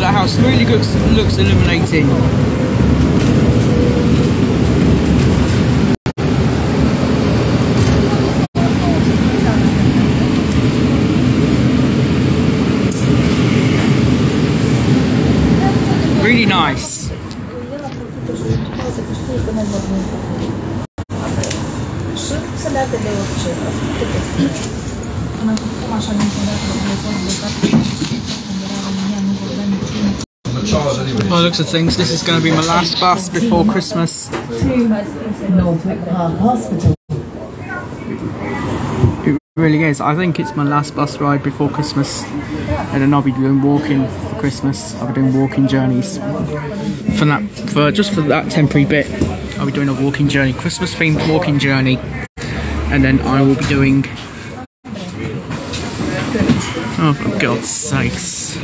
That house really looks looks illuminating. Really nice. By the looks of things, this is going to be my last bus before Christmas. It really is. I think it's my last bus ride before Christmas, and then I'll be doing walking for Christmas. I'll be doing walking journeys for that, for just for that temporary bit. I'll be doing a walking journey, Christmas themed walking journey, and then I will be doing. Oh, for God's sakes!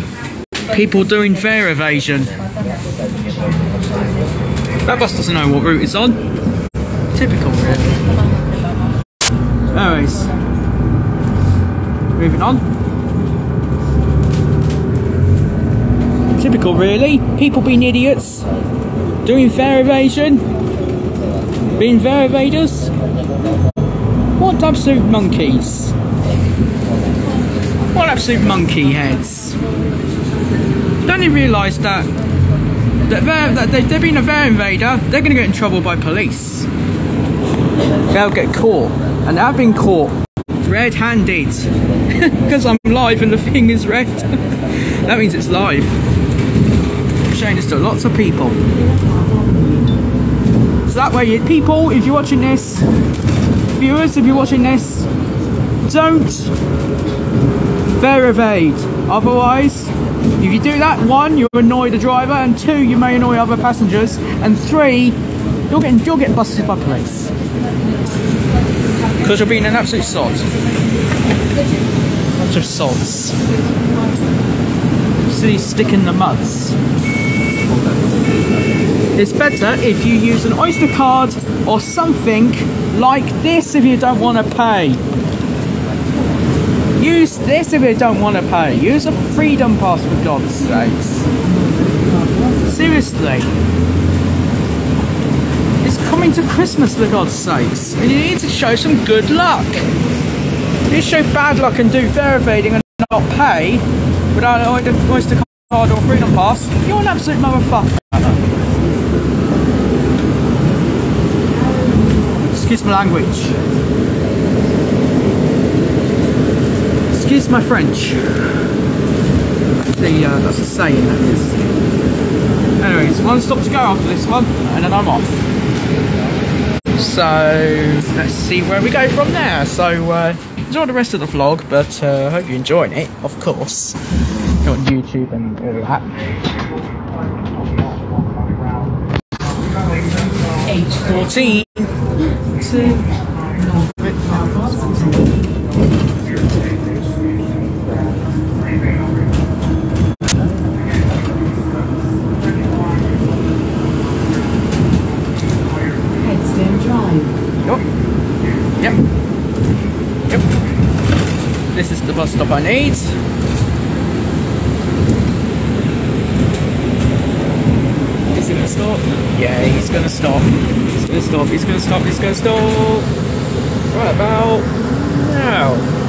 People doing fare evasion. That bus doesn't know what route it's on. Typical, really. Anyways, moving on. Typical, really. People being idiots, doing fare evasion, being fare evaders. What absolute monkeys! What absolute monkey heads! Don't you realise that that, that they, they've been a fare invader? They're going to get in trouble by police. They'll get caught, and they've been caught red-handed because I'm live and the thing is red. that means it's live. I'm showing this to lots of people. So that way, people, if you're watching this, viewers, if you're watching this, don't evade. Otherwise, if you do that, one, you'll annoy the driver, and two, you may annoy other passengers, and three, you'll get you'll get busted by police because you're being an absolute sod. Bunch of sods. Silly stick in the muds. It's better if you use an Oyster card or something like this if you don't want to pay. Use this if you don't want to pay. Use a freedom pass for God's sakes. Seriously. It's coming to Christmas for God's sakes. And you need to show some good luck. You show bad luck and do fare evading and not pay without an Oyster card or freedom pass, you're an absolute motherfucker. Excuse my language. Excuse my French. The, uh, that's a saying, that is. Anyways, one stop to go after this one, and then I'm off. So, let's see where we go from there. So, uh, enjoy the rest of the vlog, but uh, I hope you're enjoying it, of course. You're on YouTube and all that. H 14. This is the bus stop I need. Is he gonna stop? Yeah, he's gonna stop. He's gonna stop. He's gonna stop. He's gonna stop. Right about now.